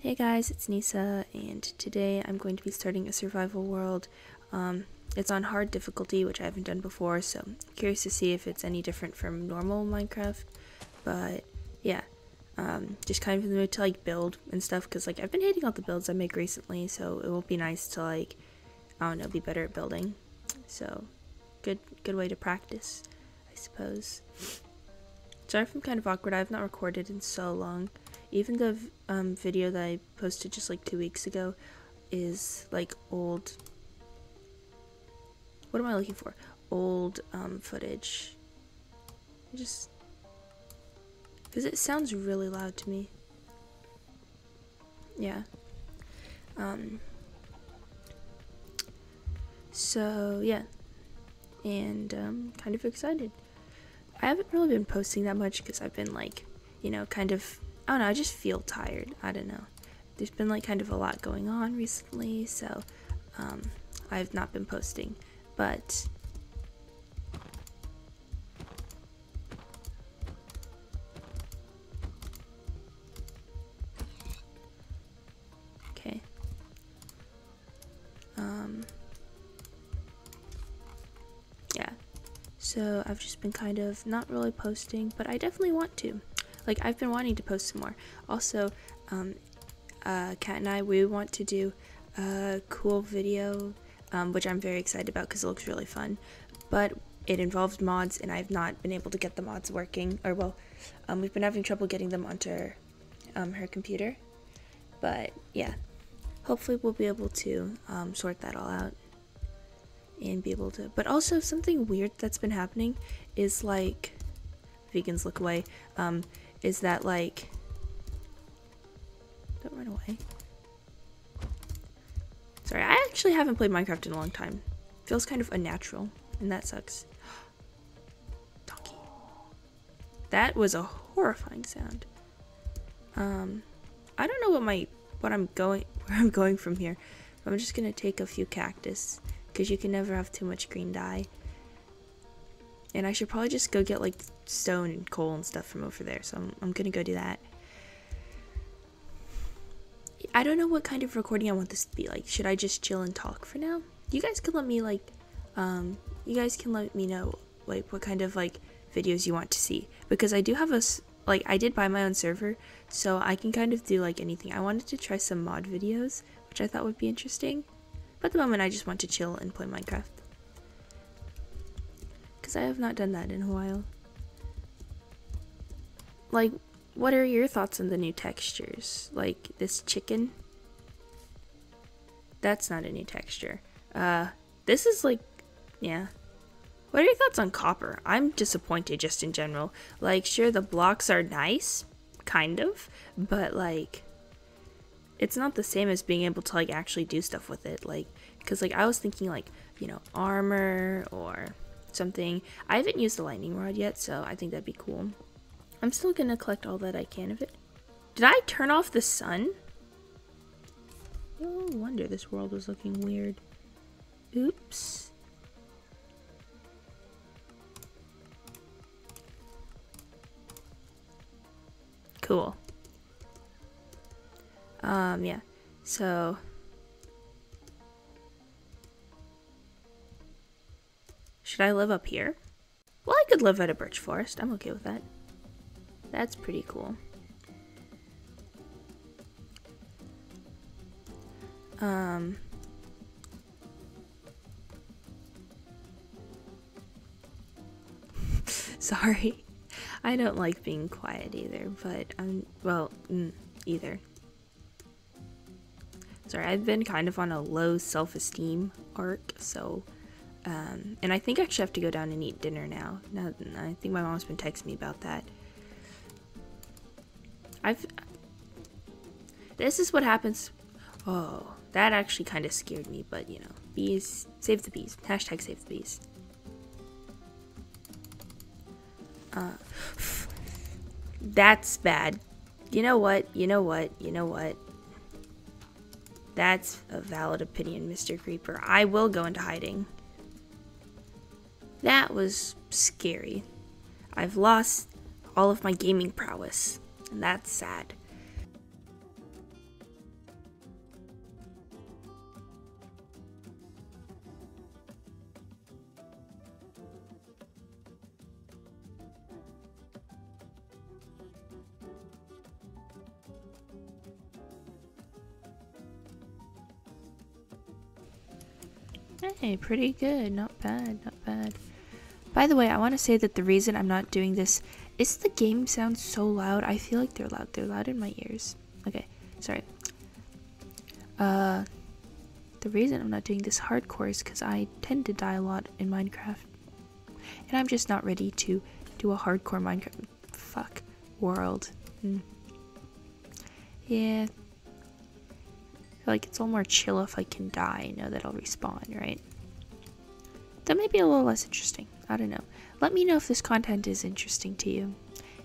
Hey guys, it's Nysa, and today I'm going to be starting a survival world. Um, it's on hard difficulty, which I haven't done before, so I'm curious to see if it's any different from normal Minecraft. But yeah, um, just kind of in the mood to like build and stuff, because like I've been hating all the builds I make recently, so it will be nice to like, I don't know, be better at building. So, good good way to practice, I suppose. Sorry if I'm kind of awkward. I've not recorded in so long. Even the um, video that I posted just like two weeks ago is like old. What am I looking for? Old um, footage. I just because it sounds really loud to me. Yeah. Um. So yeah, and um, kind of excited. I haven't really been posting that much because I've been like, you know, kind of, I don't know, I just feel tired. I don't know. There's been like kind of a lot going on recently, so um, I've not been posting. But okay. Um, yeah. So I've just been kind of not really posting, but I definitely want to. Like I've been wanting to post some more. Also, um, uh, Kat and I we want to do a cool video, um, which I'm very excited about because it looks really fun. But it involves mods, and I've not been able to get the mods working. Or well, um, we've been having trouble getting them onto um, her computer. But yeah, hopefully we'll be able to um, sort that all out and be able to. But also something weird that's been happening is like vegans look away. Um, is that like don't run away. Sorry, I actually haven't played Minecraft in a long time. Feels kind of unnatural, and that sucks. Donkey. That was a horrifying sound. Um, I don't know what my what I'm going where I'm going from here. I'm just gonna take a few cactus because you can never have too much green dye. And I should probably just go get like stone and coal and stuff from over there. So I'm, I'm gonna go do that. I don't know what kind of recording I want this to be like. Should I just chill and talk for now? You guys can let me like, um, you guys can let me know like what kind of like videos you want to see because I do have a like I did buy my own server, so I can kind of do like anything. I wanted to try some mod videos, which I thought would be interesting. But at the moment, I just want to chill and play Minecraft. Because I have not done that in a while. Like, what are your thoughts on the new textures? Like, this chicken? That's not a new texture. Uh, this is like, yeah. What are your thoughts on copper? I'm disappointed just in general. Like, sure, the blocks are nice, kind of, but like, it's not the same as being able to like actually do stuff with it like because like i was thinking like you know armor or something. I haven't used the lightning rod yet so i think that'd be cool. I'm still gonna collect all that i can of it. Did i turn off the sun? No wonder this world was looking weird. Oops. Cool. Um, yeah. So. Should I live up here? Well, I could live at a birch forest. I'm okay with that. That's pretty cool. Um. Sorry. I don't like being quiet either, but I'm, well, mm, either. Sorry, I've been kind of on a low self-esteem arc, so, um, and I think I actually have to go down and eat dinner now. Now, I think my mom's been texting me about that. I've, this is what happens, oh, that actually kind of scared me, but, you know, bees, save the bees, hashtag save the bees. Uh, that's bad. You know what, you know what, you know what. That's a valid opinion, Mr. Creeper. I will go into hiding. That was scary. I've lost all of my gaming prowess, and that's sad. Hey, pretty good, not bad, not by the way, I want to say that the reason I'm not doing this is the game sounds so loud. I feel like they're loud. They're loud in my ears. Okay, sorry. Uh, the reason I'm not doing this hardcore is because I tend to die a lot in Minecraft. And I'm just not ready to do a hardcore Minecraft. Fuck. World. Mm. Yeah. like it's a little more chill if I can die. I know that I'll respawn, right? That may be a little less interesting. I don't know. Let me know if this content is interesting to you.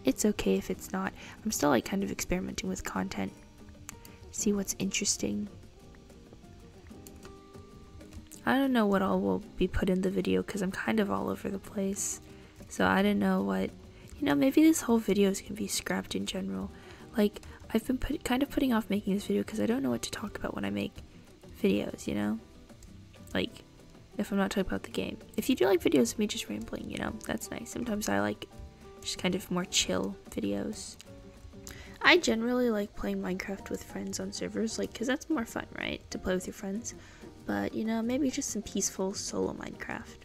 It's okay if it's not. I'm still like kind of experimenting with content. See what's interesting. I don't know what all will be put in the video because I'm kind of all over the place. So I don't know what, you know, maybe this whole video is going to be scrapped in general. Like, I've been put, kind of putting off making this video because I don't know what to talk about when I make videos, you know? Like, if I'm not talking about the game. If you do like videos of me just rambling, you know, that's nice. Sometimes I like just kind of more chill videos. I generally like playing Minecraft with friends on servers, like, because that's more fun, right? To play with your friends but you know, maybe just some peaceful solo Minecraft.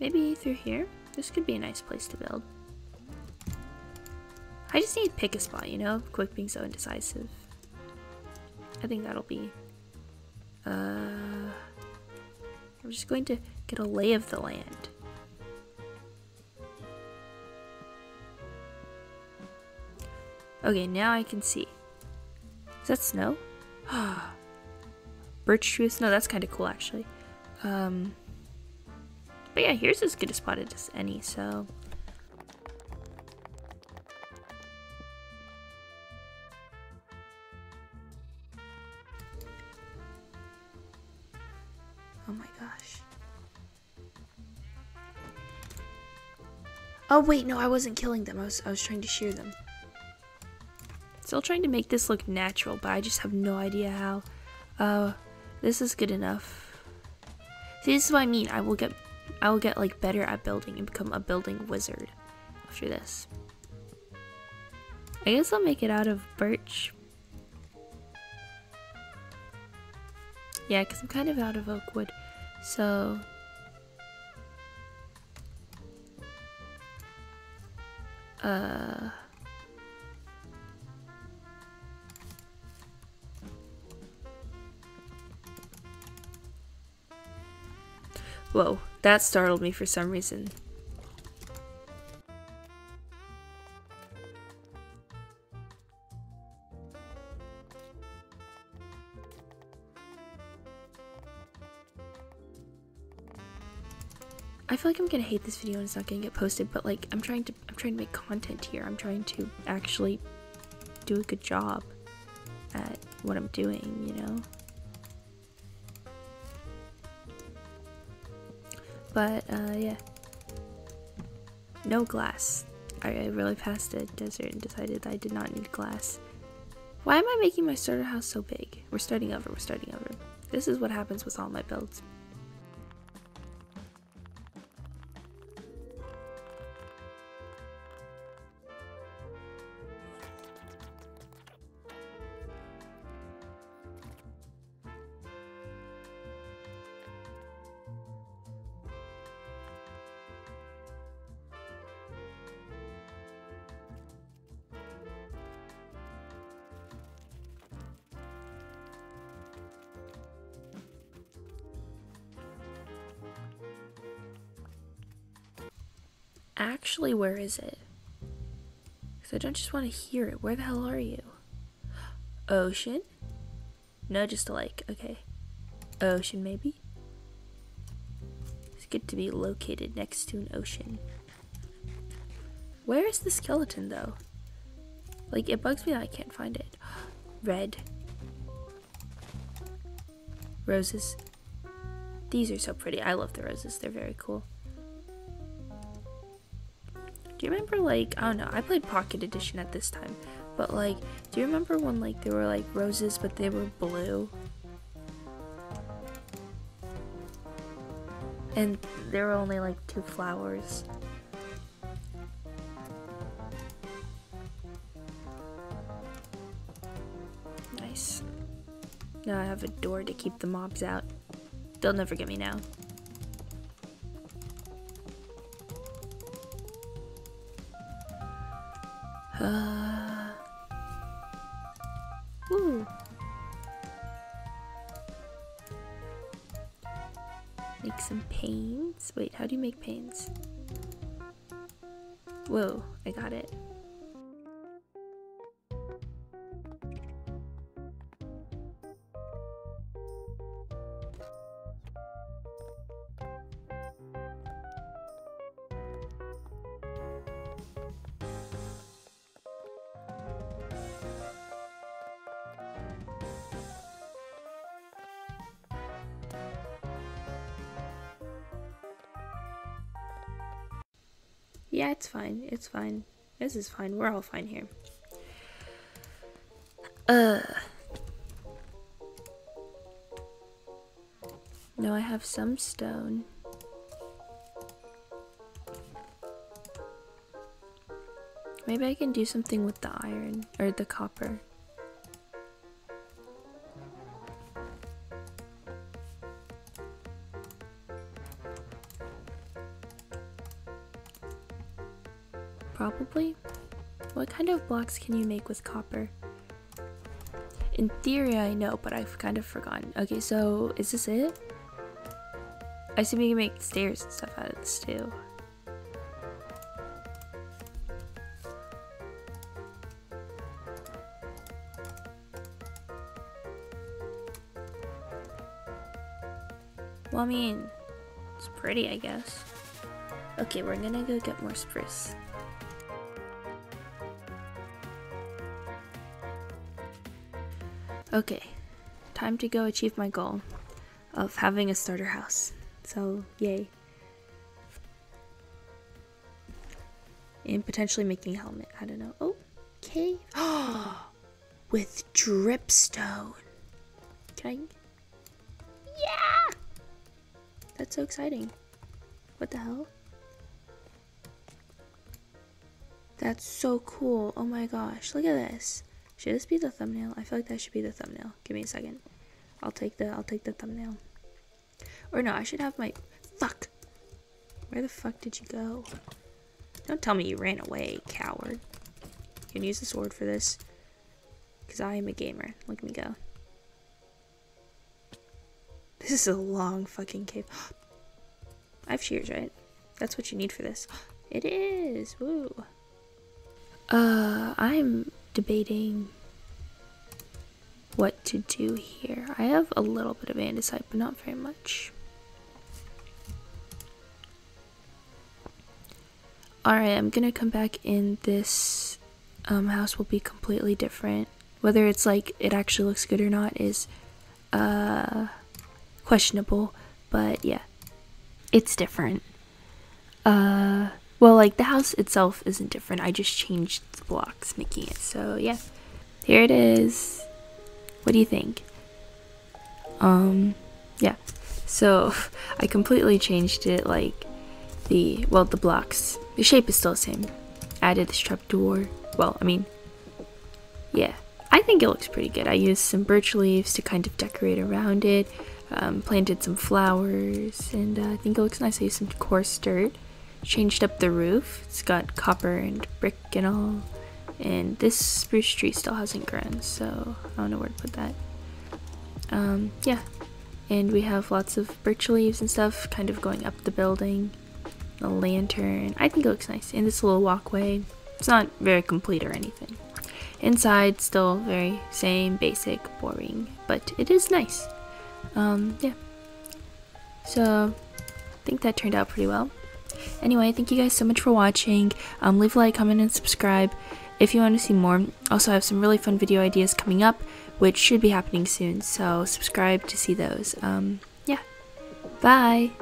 Maybe through here? This could be a nice place to build. I just need to pick a spot, you know? Quick being so indecisive. I think that'll be... Uh, I'm just going to get a lay of the land. Okay, now I can see. Is that snow? Birch tree snow, that's kind of cool actually. Um, but yeah, here's as good a spot as any, so... Oh my gosh. Oh wait, no, I wasn't killing them. I was I was trying to shear them. Still trying to make this look natural, but I just have no idea how. Uh, this is good enough. See, this is what I mean. I will get I will get like better at building and become a building wizard after this. I guess I'll make it out of birch. Yeah, because I'm kind of out of oak wood. So... Uh... Whoa, that startled me for some reason. I feel like I'm gonna hate this video and it's not gonna get posted, but like I'm trying to I'm trying to make content here. I'm trying to actually do a good job at what I'm doing, you know? But uh, yeah, no glass. I, I really passed a desert and decided that I did not need glass. Why am I making my starter house so big? We're starting over, we're starting over. This is what happens with all my builds. Actually, where is it? Because I don't just want to hear it. Where the hell are you? Ocean? No, just a lake. Okay. Ocean, maybe? It's good to be located next to an ocean. Where is the skeleton though? Like it bugs me that I can't find it. Red. Roses. These are so pretty. I love the roses. They're very cool. Do you remember like I don't know, I played Pocket Edition at this time. But like, do you remember when like there were like roses but they were blue? And there were only like two flowers. Nice. Now I have a door to keep the mobs out. They'll never get me now. Uh, ooh. Make some paints. Wait, how do you make paints? Whoa, I got it. Yeah, it's fine. It's fine. This is fine. We're all fine here. Uh. No, I have some stone. Maybe I can do something with the iron or the copper. Can you make with copper? In theory, I know, but I've kind of forgotten. Okay, so is this it? I assume you can make stairs and stuff out of this too. Well, I mean, it's pretty, I guess. Okay, we're gonna go get more spruce. Okay, time to go achieve my goal of having a starter house. So, yay. And potentially making a helmet. I don't know. Oh, cave. With dripstone. Can I? Yeah! That's so exciting. What the hell? That's so cool. Oh my gosh. Look at this. Should this be the thumbnail? I feel like that should be the thumbnail. Give me a second. I'll take the I'll take the thumbnail. Or no, I should have my fuck. Where the fuck did you go? Don't tell me you ran away, coward. You can use the sword for this. Cause I am a gamer. Look at me go. This is a long fucking cave. I have shears, right? That's what you need for this. It is. Woo. Uh, I'm debating what to do here. I have a little bit of andesite, but not very much. Alright, I'm gonna come back in this um, house will be completely different. Whether it's like it actually looks good or not is uh, questionable, but yeah, it's different. Uh, well, like the house itself isn't different. I just changed the blocks, making it so yeah. Here it is. What do you think? Um, yeah. So I completely changed it. Like the well, the blocks. The shape is still the same. Added this trapdoor. Well, I mean, yeah. I think it looks pretty good. I used some birch leaves to kind of decorate around it. Um, planted some flowers, and uh, I think it looks nice. I used some coarse dirt changed up the roof. It's got copper and brick and all. And this spruce tree still hasn't grown, so I don't know where to put that. Um, yeah. And we have lots of birch leaves and stuff kind of going up the building. A lantern. I think it looks nice. And this little walkway. It's not very complete or anything. Inside, still very same, basic, boring, but it is nice. Um, yeah. So, I think that turned out pretty well. Anyway, thank you guys so much for watching. Um, leave a like, comment, and subscribe if you want to see more. Also, I have some really fun video ideas coming up, which should be happening soon. So subscribe to see those. Um, yeah. Bye.